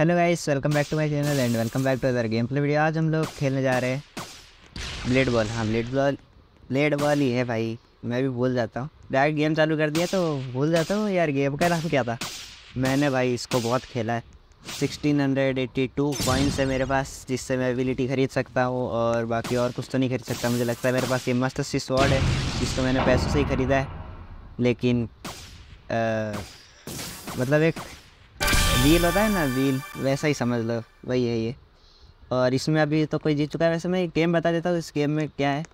Hello guys welcome back to my channel and welcome back to other game play video आज हम लोग खेलने जा रहे हैं ब्लेड बॉल हाँ ब्लेड बॉल ब्लेड बॉल ही है भाई। मैं भी भूल जाता हूँ। डायरेक्ट गेम चालू कर दिया तो भूल जाता हूँ यार गेम का नाम क्या था? मैंने भाई इसको बहुत खेला है। Sixteen hundred eighty two points है मेरे पास जिससे मैं एबिलिटी खरीद सकता हूँ और बाकी और कुछ तो नहीं खरीद सकता। मुझे लगता है मेरे पास ये मस्त सी स्वॉर्ड है जिसको मैंने पैसों से ही ख़रीदा है। लेकिन आ, मतलब एक व्हील होता है ना व्हील वैसा ही समझ लो वही है ये। और इसमें अभी तो कोई जीत चुका है? वैसे मैं एक गेम बता देता हूँ इस गेम में क्या है।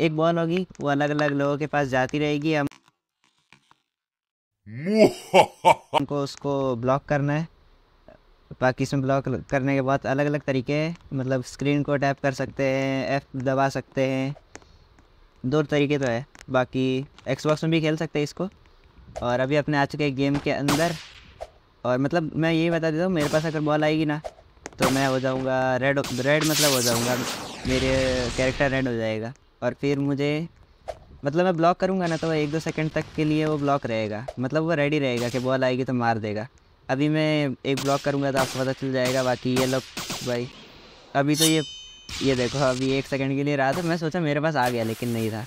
एक बॉल होगी वो अलग अलग लोगों के पास जाती रहेगी हम हमको उसको ब्लॉक करना है। बाकी इसमें ब्लॉक करने के बाद अलग अलग तरीके हैं मतलब स्क्रीन को टैप कर सकते हैं एफ़ दबा सकते हैं। दो तरीके तो है बाकी एक्सबॉक्स में भी खेल सकते हैं इसको। और अभी अपने आ चुके गेम के अंदर। और मतलब मैं यही बता देता हूँ, मेरे पास अगर बॉल आएगी ना तो मैं हो जाऊँगा रेड रेड मतलब हो जाऊँगा, मेरे कैरेक्टर रेड हो जाएगा। और फिर मुझे मतलब मैं ब्लॉक करूँगा ना तो एक दो सेकंड तक के लिए वो ब्लॉक रहेगा। मतलब वो रेडी रहेगा कि बॉल आएगी तो मार देगा। अभी मैं एक ब्लॉक करूँगा तो आपको पता चल जाएगा, बाकी ये लोग, भाई, अभी तो ये ये देखो, अभी एक सेकंड के लिए रहा था, मैं सोचा मेरे पास आ गया, लेकिन नहीं था।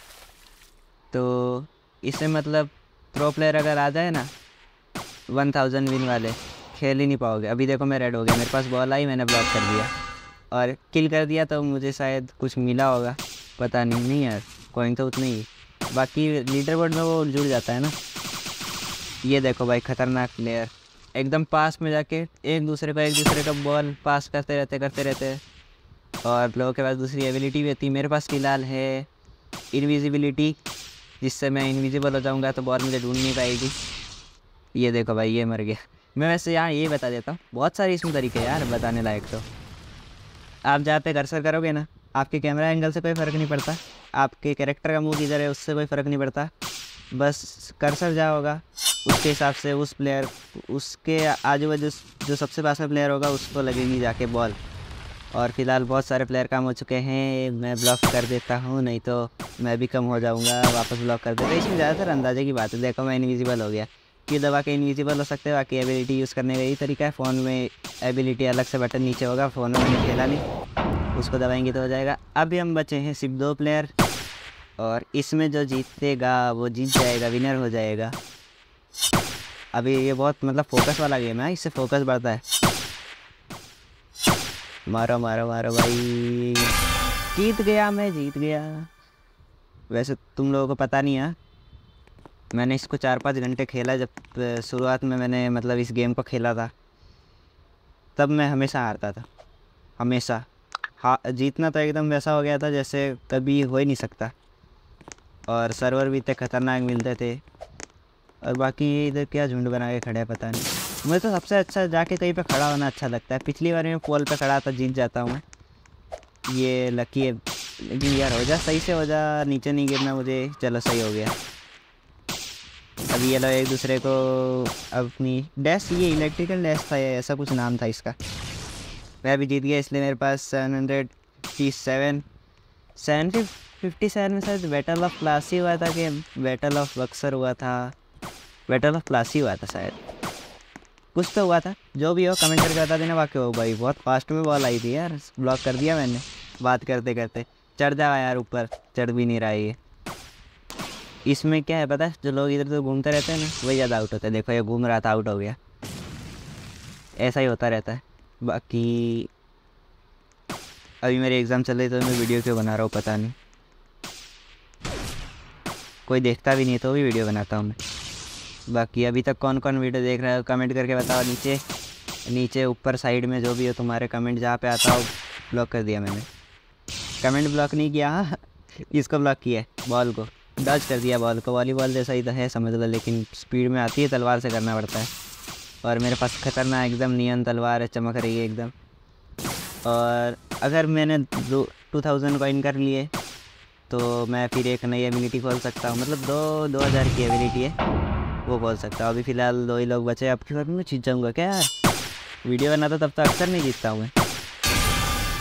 तो इससे मतलब प्रो प्लेयर अगर आ जाए ना वन थाउज़ेंड विन वाले खेल ही नहीं पाओगे। अभी देखो मैं रेड हो गया। मेरे पास बॉल आई, मैंने ब्लॉक कर दिया। और किल कर दिया तो मुझे शायद कुछ मिला होगा। पता नहीं नहीं यार। कॉइन तो उतनी ही। बाकी लीडर बोर्ड में वो जुड़ जाता है ना। ये देखो भाई, ख़तरनाक प्लेयर एकदम पास में जाके एक दूसरे को, एक दूसरे का बॉल पास करते रहते करते रहते। और लोगों के पास दूसरी एबिलिटी भी होती। मेरे पास फ़िलहाल है इनविजिबिलिटी जिससे मैं इनविजिबल हो जाऊँगा तो बॉल मुझे ढूंढ नहीं पाएगी। ये देखो भाई, ये मर गया। मैं वैसे यहाँ ये बता देता हूँ, बहुत सारे इसमें तरीके यार, बताने लायक तो। आप जहाँ पे कर्सर करोगे ना, आपके कैमरा एंगल से कोई फ़र्क नहीं पड़ता, आपके कैरेक्टर का मुँह किधर है, उससे कोई फ़र्क नहीं पड़ता। बस कर्सर जहाँ होगा, उसके हिसाब से उस प्लेयर उसके आजू बाजू जो सबसे पास में प्लेयर होगा, उसको लगेगी जाके बॉल और फ़िलहाल बहुत सारे प्लेयर कम हो चुके हैं, मैं ब्लॉक कर देता हूँ, नहीं तो मैं भी कम हो जाऊँगा, वापस ब्लॉक कर देता इसमें ज़्यादातर अंदाजे की बात है, देखो मैं इनविजिबल हो गया। की दबा के इनविजिबल हो सकते हैं बाकी एबिलिटी यूज़ करने का यही तरीका है। फ़ोन में एबिलिटी अलग से बटन नीचे होगा फ़ोन में मैंने खेला नहीं, उसको दबाएँगे तो हो जाएगा। अभी हम बचे हैं सिर्फ़ दो प्लेयर और इसमें जो जीतेगा, वो जीत जाएगा विनर हो जाएगा। अभी ये बहुत मतलब फोकस वाला गेम है इससे फोकस बढ़ता है। मारो मारो मारो भाई। जीत गया मैं, जीत गया। वैसे तुम लोगों को पता नहीं है मैंने इसको चार पाँच घंटे खेला जब शुरुआत में मैंने मतलब इस गेम को खेला था। तब मैं हमेशा हारता था। हमेशा। हा, जीतना तो एकदम वैसा हो गया था जैसे कभी हो ही नहीं सकता। और सर्वर भी इतने ख़तरनाक मिलते थे। और बाकी ये इधर क्या झुंड बना के खड़े हैं पता नहीं। मुझे तो सबसे अच्छा जाके कहीं पे खड़ा होना अच्छा लगता है। पिछली बार मैं पोल पे खड़ा था, जीत जाता हूँ मैं। ये लकी है। लेकिन यार, हो जा, सही से हो जा, नीचे नहीं गिरना मुझे, चलो सही हो गया। अभी ये लोग एक दूसरे को अपनी डैश ये इलेक्ट्रिकल डैश था ऐसा कुछ नाम था इसका। मैं अभी जीत गया, इसलिए मेरे पास seven hundred fifty seven seven fifty seven में शायद बैटल ऑफ़ प्लासी हुआ था कि बैटल ऑफ़ बक्सर हुआ था। बैटल ऑफ़ प्लासी हुआ था शायद। कुछ तो हुआ था, जो भी हो कमेंट करके बता देना बाकी हो भाई। बहुत फास्ट में बॉल आई थी यार ब्लॉक कर दिया मैंने, बात करते करते चढ़ जाओ यार ऊपर, चढ़ भी नहीं रहा ये। इसमें क्या है पता है? जो लोग इधर उधर घूमते रहते हैं ना, वही ज़्यादा आउट होता है। देखो, ये घूम रहा था आउट हो गया। ऐसा ही होता रहता है। बाकी, अभी मेरे एग्ज़ाम चल रही तो मैं वीडियो क्यों बना रहा हूँ, पता नहीं। कोई देखता भी नहीं तो भी वीडियो बनाता हूँ मैं। बाकी, अभी तक कौन कौन वीडियो देख रहा है कमेंट करके बताओ नीचे। नीचे, ऊपर साइड में जो भी हो तुम्हारे कमेंट जहाँ पे आता हो ब्लॉक कर दिया मैंने। कमेंट ब्लॉक नहीं किया हाँ। इसको ब्लॉक किया है बॉल को। डच कर दिया बॉल को। वॉलीबॉल जैसा ही तो है, समझ लो, लेकिन स्पीड में आती है, तलवार से करना पड़ता है। और मेरे पास खतरनाक एकदम नियन तलवार है, चमक रही है एकदम। और अगर मैंने दो टू थाउज़ेंड कॉइन कर लिए तो मैं फिर एक नई एबिलिटी खोल सकता हूँ। मतलब दो दो हज़ार की एबिलिटी है, वो खोल सकता हूँ। अभी फ़िलहाल दो ही लोग बचे, अब की मैं जीत जाऊँगा क्या यार? वीडियो बनाता तब तो अक्सर नहीं जीतता हूँ मैं।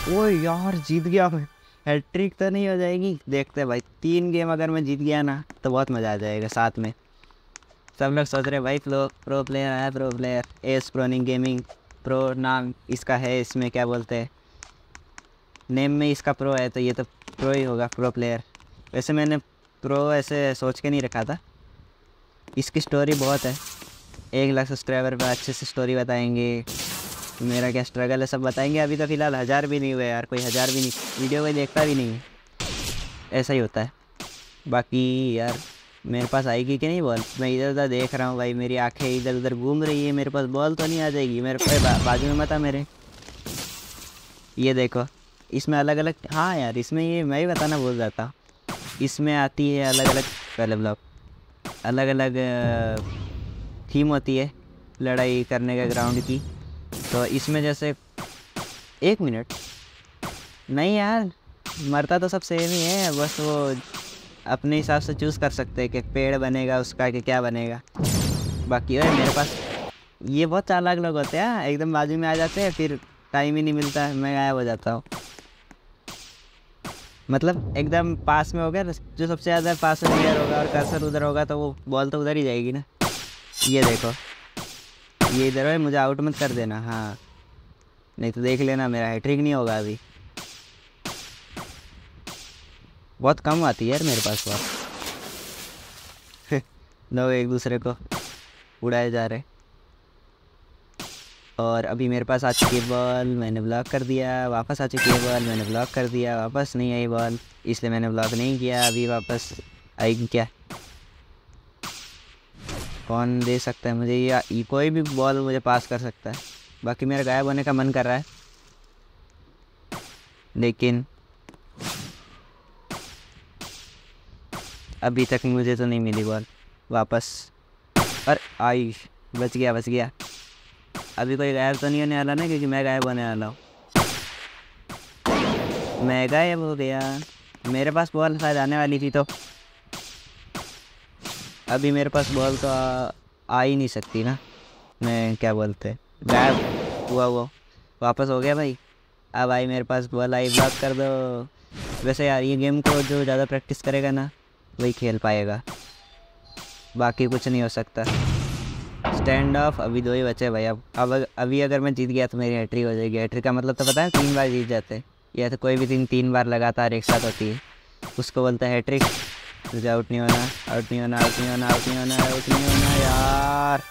ओ यार, जीत गया मैं। हैट्रिक तो नहीं हो जाएगी? देखते भाई। तीन गेम अगर मैं जीत गया ना तो बहुत मज़ा आ जाएगा साथ में। सब लोग सोच रहे भाई प्रो प्रो प्लेयर आया प्रो प्लेयर एस प्रोनिंग गेमिंग प्रो नाम इसका है, इसमें क्या बोलते हैं? नेम में इसका प्रो है तो ये तो प्रो ही होगा प्रो प्लेयर वैसे मैंने प्रो ऐसे सोच के नहीं रखा था। इसकी स्टोरी बहुत है। एक लाख सब्सक्राइबर पर अच्छे से स्टोरी बताएँगे। मेरा क्या स्ट्रगल है, सब बताएँगे। अभी तो फ़िलहाल हज़ार भी नहीं हुए यार, कोई हज़ार भी नहीं। वीडियो कोई देखता भी नहीं है। ऐसा ही होता है। बाकी यार, मेरे पास आएगी कि नहीं बॉल मैं इधर उधर देख रहा हूँ भाई, मेरी आँखें इधर उधर घूम रही है, मेरे पास बॉल तो नहीं आ जाएगी। मेरे पास बाजू में मत आ मेरे। ये देखो, इसमें अलग अलग हाँ यार, इसमें ये मैं ही बताना भूल जाता इसमें आती है अलग अलग पहले ब्लॉक अलग अलग थीम होती है लड़ाई करने का ग्राउंड की। तो इसमें जैसे, एक मिनट। नहीं यार, मरता तो सब सेम ही है, बस वो अपने हिसाब से चूज़ कर सकते हैं कि पेड़ बनेगा उसका कि क्या बनेगा। बाकी है, मेरे पास ये बहुत चालाक लोग होते हैं, एकदम बाजू में आ जाते हैं, फिर टाइम ही नहीं मिलता, मैं गायब हो जाता हूँ। मतलब एकदम पास में हो गया, जो सबसे ज़्यादा पास में होगा और कर्सर उधर होगा तो वो बॉल तो उधर ही जाएगी ना। ये देखो। ये इधर है, मुझे आउट मत कर देना हाँ। नहीं तो देख लेना, मेरा हैट्रिक नहीं होगा अभी। बहुत कम आती है यार मेरे पास बात लोग एक दूसरे को उड़ाए जा रहे। और अभी मेरे पास आ चुकी है बॉल मैंने ब्लॉक कर दिया, वापस आ चुकी है बॉल मैंने ब्लॉक कर दिया, वापस नहीं आई बॉल इसलिए मैंने ब्लॉक नहीं किया, अभी वापस आई क्या? कौन दे सकता है मुझे? या कोई भी बॉल मुझे पास कर सकता है। बाकी मेरा गायब होने का मन कर रहा है। लेकिन अभी तक मुझे तो नहीं मिली बॉल वापस। और आई बच गया बच गया। अभी कोई गायब तो नहीं होने वाला ना, क्योंकि मैं गायब होने वाला हूँ। मैं गायब हो गया। मेरे पास बॉल शायद आने वाली थी तो। अभी मेरे पास बॉल तो आ, ही नहीं सकती ना। मैं क्या बोलते गायब हुआ वो वापस हो गया भाई। अब आई मेरे पास बॉल आई ब्लॉक कर दो। वैसे यार ये गेम को जो ज़्यादा प्रैक्टिस करेगा ना वही खेल पाएगा। बाकी कुछ नहीं हो सकता। स्टैंड ऑफ़ अभी दो ही बचे भाई। अब अब अभी अगर मैं जीत गया तो मेरी हैट्री हो जाएगी। हैट्री का मतलब तो पता है तीन बार जीत जाते या तो कोई भी दिन तीन बार लगातार एक साथ होती है। उसको बोलता है हैट्रिक तुझे आउट नहीं होना आउट नहीं होना आउट नहीं होना आउट नहीं होना आउट नहीं होना यार।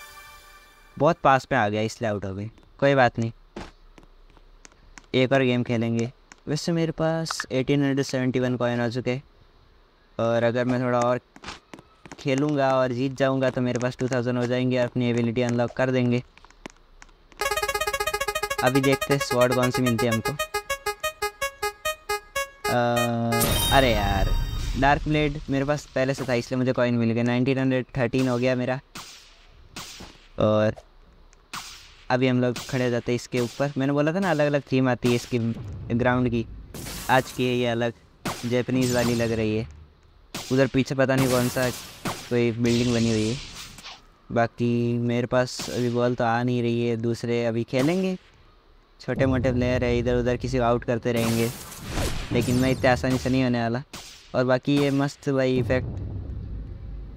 बहुत पास में आ गया इसलिए आउट हो गई। कोई बात नहीं। एक और गेम खेलेंगे। वैसे मेरे पास eighteen hundred seventy one coin आ चुके। और अगर मैं थोड़ा और खेलूँगा और जीत जाऊँगा तो मेरे पास टू थाउज़ेंड हो जाएँगे अपनी एबिलिटी अनलॉक कर देंगे। अभी देखते हैं स्वॉर्ड कौन सी मिलती है हमको। अरे यार। डार्क ब्लेड मेरे पास पहले से था, इसलिए मुझे कॉइन मिल गया। नाइनटीन हंड्रेड थर्टीन हो गया मेरा। और अभी हम लोग खड़े जाते हैं इसके ऊपर। मैंने बोला था ना अलग अलग थीम आती है इसकी ग्राउंड की। आज की है ये अलग जैपनीज़ वाली लग रही है। उधर पीछे पता नहीं कौन सा कोई बिल्डिंग बनी हुई है। बाकी मेरे पास अभी बॉल तो आ नहीं रही है, दूसरे अभी खेलेंगे। छोटे मोटे प्लेयर है इधर उधर किसी को आउट करते रहेंगे। लेकिन मैं इतने आसानी से नहीं होने वाला। और बाकी ये मस्त भाई इफ़ेक्ट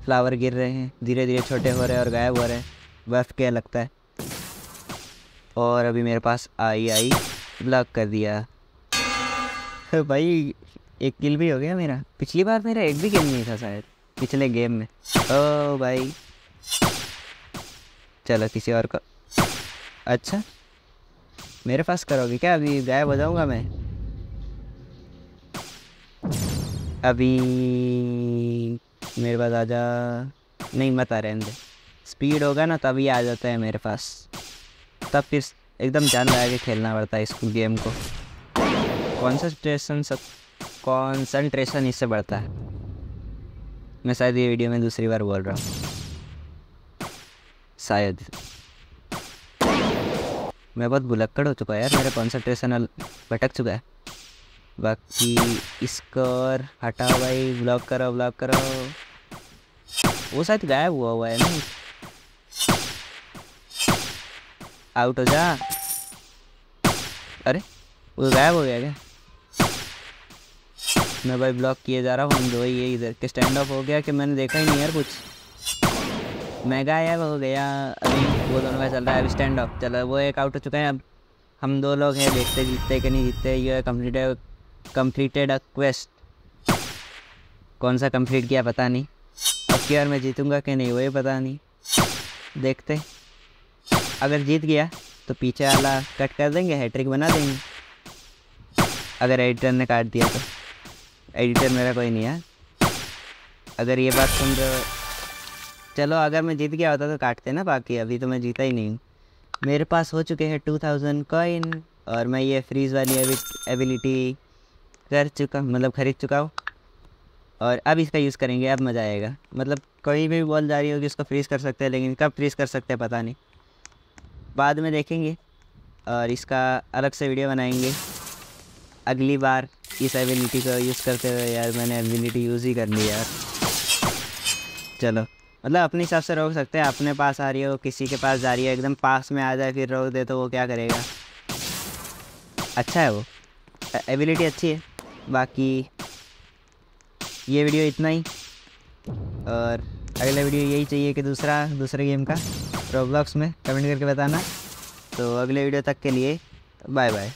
फ्लावर गिर रहे हैं धीरे धीरे छोटे हो रहे हैं और गायब हो रहे हैं। बर्फ़ क्या लगता है? और अभी मेरे पास आई आई ब्लॉक कर दिया। भाई, एक किल भी हो गया मेरा। पिछली बार मेरा एक भी किल नहीं था शायद, पिछले गेम में। ओ भाई। चलो किसी और का। अच्छा। मेरे पास करोगे क्या? अभी गायब हो जाऊँगा मैं। अभी मेरे पास आ जा। नहीं, मत आ रहने स्पीड होगा ना, तभी आ जाता है मेरे पास। तब फिर एकदम जान लगा के खेलना पड़ता है इस गेम को। कॉन्सेंट्रेशन सब कॉन्सनट्रेशन इससे बढ़ता है। मैं शायद ये वीडियो में दूसरी बार बोल रहा हूँ। शायद। मैं बहुत बुलक्कड़ हो चुका है यार, मेरा कॉन्सेंट्रेशन भटक चुका है। बाकी स्कोर हटाओ भाई ब्लॉक करो ब्लॉक करो। वो शायद गायब हुआ हुआ है ना? आउट हो जा। अरे, वो गायब हो गया क्या? मैं भाई ब्लॉक किए जा रहा हूँ दो ही इधर के स्टैंड ऑफ़ हो गया कि मैंने देखा ही नहीं यार कुछ। मैं गायब हो गया। अभी वो दोनों का चल रहा है अब स्टैंड ऑफ़ चलो, वो एक आउट हो चुका है अब। हम दो लोग हैं देखते जीतते कि नहीं जीतते, ये कम्प्लीटेड कम्प्लीटेड अ क्वेस्ट कौन सा कंप्लीट किया पता नहीं। अब की बार मैं जीतूँगा कि नहीं, वही पता नहीं। देखते। अगर जीत गया तो पीछे वाला कट कर देंगे हैट्रिक बना देंगे। अगर एडिटर ने काट दिया तो। एडिटर मेरा कोई नहीं है। अगर ये बात सुन रहे हो। चलो, अगर मैं जीत गया होता तो काटते ना बाकी, अभी तो मैं जीता ही नहीं हूँ। मेरे पास हो चुके हैं टू थाउज़ेंड कॉइन और मैं ये फ्रीज़ वाली एबिलिटी कर चुका मतलब ख़रीद चुका हूँ। और अब इसका यूज़ करेंगे, अब मज़ा आएगा। मतलब कोई भी बॉल जा रही होगी, उसको फ्रीज़ कर सकते हैं, लेकिन कब फ्रीज़ कर सकते हैं, पता नहीं। बाद में देखेंगे, और इसका अलग से वीडियो बनाएँगे। अगली बार इस एबिलिटी को यूज़ करते हुए, यार, मैंने एबिलिटी यूज़ ही कर करनी यार। चलो मतलब अपने हिसाब से रोक सकते हैं, अपने पास आ रही हो, किसी के पास जा रही है, एकदम पास में आ जाए, फिर रोक दे तो वो क्या करेगा? अच्छा है वो। एबिलिटी अच्छी है। बाकी ये वीडियो इतना ही। और अगला वीडियो यही चाहिए कि दूसरा, दूसरे गेम का। रोब्लॉक्स में कमेंट करके बताना। तो अगले वीडियो तक के लिए बाय बाय